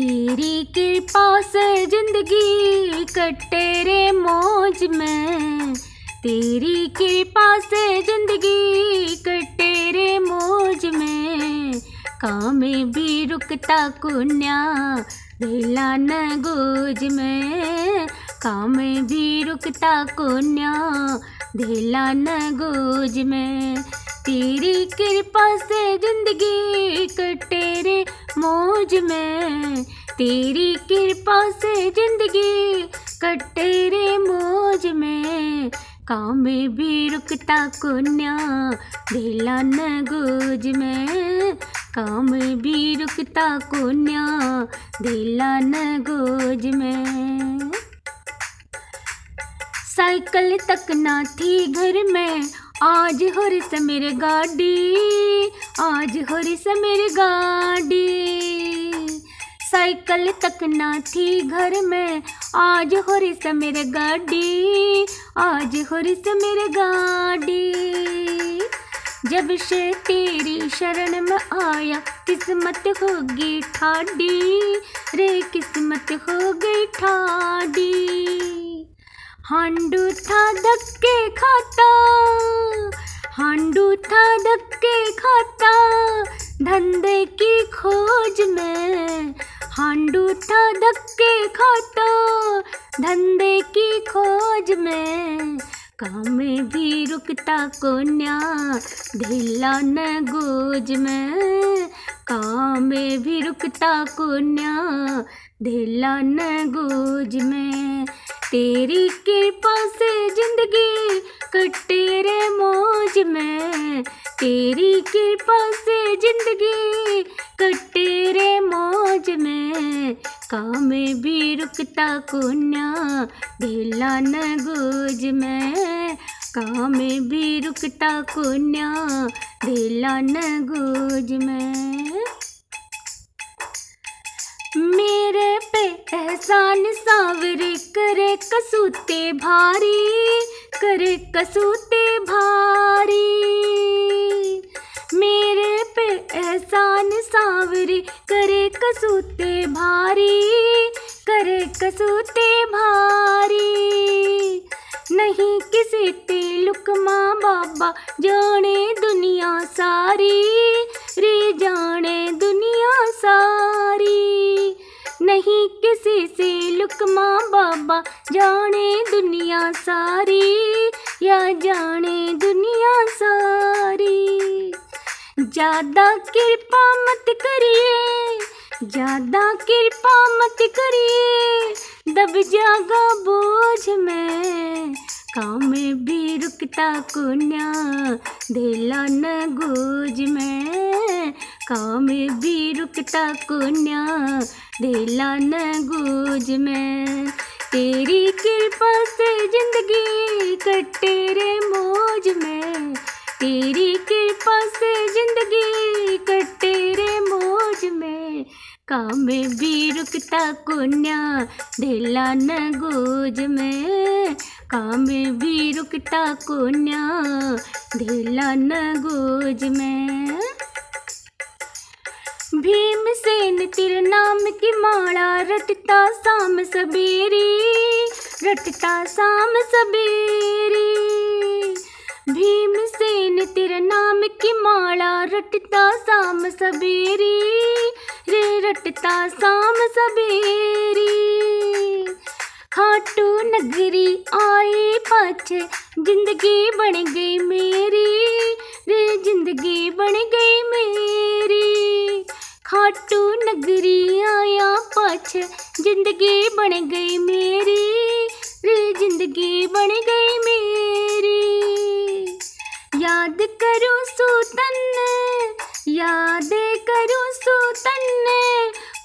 तेरी कृपा से ज़िंदगी कटे रे मौज में। तेरी कृपा से ज़िंदगी कटे रे मौज में। काम भी रुकता कुन्या दिला न गोज में। काम भी रुकता कुन्या दिला न गोज में। तेरी कृपा से ज़िंदगी कटे रे मौज में। तेरी कृपा से ज़िंदगी कटे रे मौज में। काम भी रुकता, कुन्या दिला न गोज में। काम भी रुकता, कुन्या दिला न गोज में। साइकिल तक ना थी घर में आज हो रे मेरे गाड़ी, आज हो रे समीर गाड़ी। साइकिल तक ना थी घर में, आज हो रे मेरे गाड़ी, आज हो रे मेरे गाड़ी। जब से तेरी शरण में आया, किस्मत होगी ठाडी, रे किस्मत हो गई ठाडी। हांडू था धक्के धंधे की खोज में हांडू था धक्के खाता। धंधे की खोज में काम भी रुकता कोन्या, ढीला न गोज में। काम भी रुकता कोन्या, ढीला न गोज में। तेरी कृपा से ज़िंदगी कटे रे मौज में। तेरी कृपा से ज़िंदगी कटे रे मौज में। काम भी रुकता कुन्या ढीला न गोज में। काम भी रुकता कुन्या ढीला न गोज में। एहसान सावरे करे कसूते भारी, करे कसूते भारी। मेरे पे एहसान सावरे करे कसूते भारी, करे कसूते भारी। नहीं किसी ते लुकमा बाबा जाने दुनिया सारी, रे जाने दुनिया सारी। किसी से, लुक माँ बाबा, जाने दुनिया सारी, या जाने दुनिया सारी। ज़्यादा कृपा मत करिए, ज़्यादा कृपा मत करिए, दब जागा बोझ में। काम भी रुकता कुन्या, दिला न गोज में। काम भी रुकता कुन्या, दिला न गोज में। तेरी कृपा से ज़िंदगी कटे रे मौज में। तेरी कृपा से ज़िंदगी कटे रे मौज में। काम भी रुकता कुन्या ढेला न गोज में। काम भी रुकता कुन्या ढेला न गोज में। भीमसेन तिर नाम की माला रटता शाम सबेरी, रटता शाम सबेरी। भीमसेन तिर नाम की माला रटता शाम सबेरी, रे रटता शाम सबेरी। खाटू नगरी आए पाछे, ज़िंदगी बन गई मेरी, रे ज़िंदगी बन गई खाटू नगरी आया पाछे। ज़िंदगी बन गई मेरी, रे ज़िंदगी बन गई मेरी। याद करूँ सूतन, याद करूँ सूतन,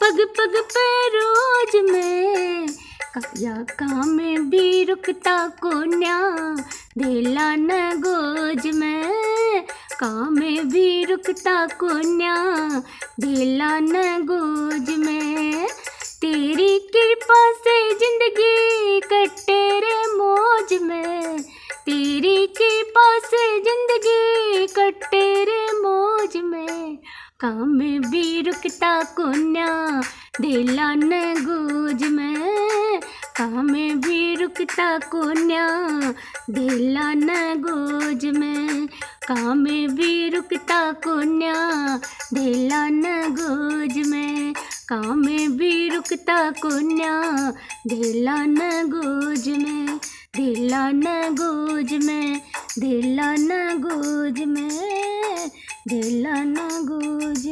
पग पग पे रोज में। या काम भी रुकता कोन्या दिला न गोज में। काम भी रुकता कोन्या दिला न गोज में। तेरी कृपा से ज़िंदगी कटे रे मौज में। तेरी कृपा से ज़िंदगी कटे रे मौज में। काम भी रुकता कुन्या दिला न गोज में। कहाँ में भी रुकता कोन्या दिला न गोज में। कहाँ में भी रुकता कोन्या ढेला न गोज में। काम भी रुकता कोन्या ढेला न गोज में। ढेला न गोज में, ढेला न गोज में, ढेला न गोज